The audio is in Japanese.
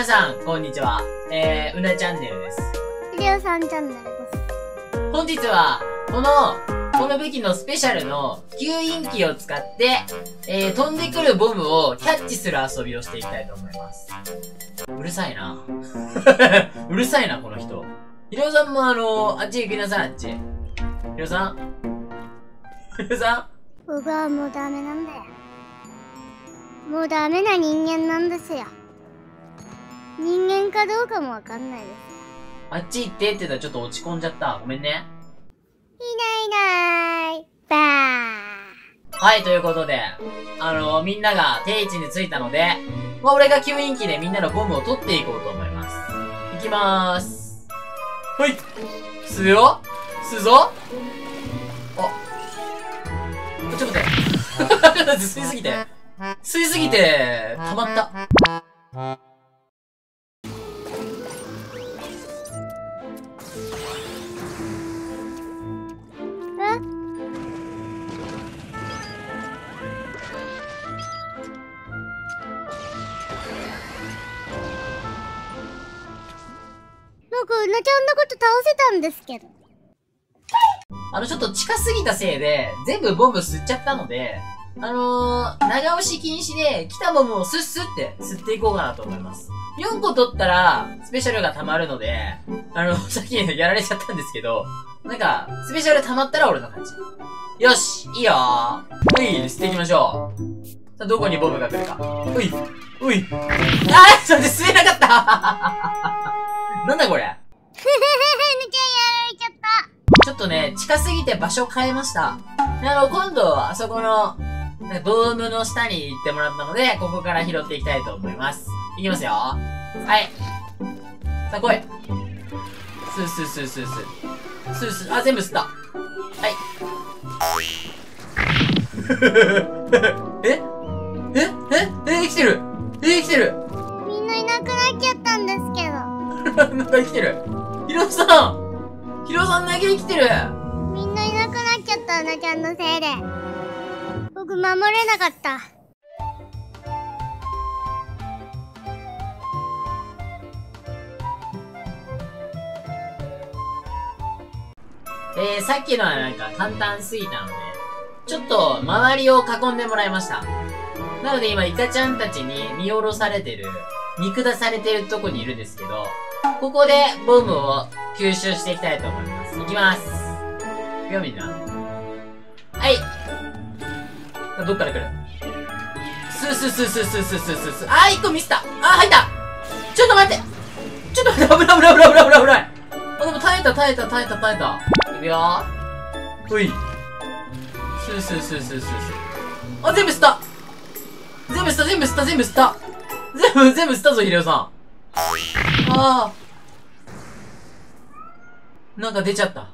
さん、こんにちは。えー、うなチャンネルです。りょうさんチャンネルです。本日は、この、この武器のスペシャルの吸引機を使って、えー、飛んでくるボムをキャッチする遊びをしていきたいと思います。うるさいな。うるさいな、この人。ひろさんもあのあっち行きなさい、あっち。ひろさん？ひろさん？僕はもうダメなんだよ。もうダメな人間なんですよ。人間かどうかもわかんないです。あっち行ってって言ったらちょっと落ち込んじゃった。ごめんね。いないいないばー。はい、ということで、あの、みんなが定位置に着いたので、まあ、俺が吸引機でみんなのボムを取っていこうと思います。いきまーす。ほい吸うよ吸うぞあ。ちょっと待って。吸いすぎて。吸いすぎて、溜まった。僕、うなちゃんのこと倒せたんですけど。あの、ちょっと近すぎたせいで、全部ボム吸っちゃったので、あのー、長押し禁止で、来たボムをスッスって吸っていこうかなと思います。4個取ったら、スペシャルが溜まるので、あの、さっきやられちゃったんですけど、なんか、スペシャル溜まったら俺の勝ち。よしいいよーほい、吸っていきましょう。さあ、どこにボムが来るか。ほい、ほい。あーちょっと待って、吸えなかった なんだこれふふふふ、ぬちゃんやられちゃった。ちょっとね、近すぎて場所変えました。であの、今度、あそこの、なんかドームの下に行ってもらったので、ここから拾っていきたいと思います。いきますよ。はい。さあ、来い。スースースースースー。スースー、あ、全部吸った。はい。え？え？え？え？生きてるえ？生きてるみんないなくなっちゃったんですけど。なんか生きてるヒロさんヒロさんだけ生きてるみんないなくなっちゃったうなちゃんのせいで。僕守れなかった。えー、さっきのはなんか簡単すぎたので、ちょっと周りを囲んでもらいました。なので今、イカちゃんたちに見下ろされてる、見下されてるとこにいるんですけど、ここでボムを吸収していきたいと思います。いきます。いくよみんな。はい。どっから来る？スースースースースースースースース。あー、一個ミスった。あー、入ったちょっと待ってちょっと待って、危ない危ない危ない危ない危ないあ、でも耐えた耐えた耐えた耐えた。いくよー。ほい。スースースースースースー。あ、全部吸った全部吸った全部吸った全部吸った全部、全部吸ったぞ、ヒレオさん。ああ。なんか出ちゃった。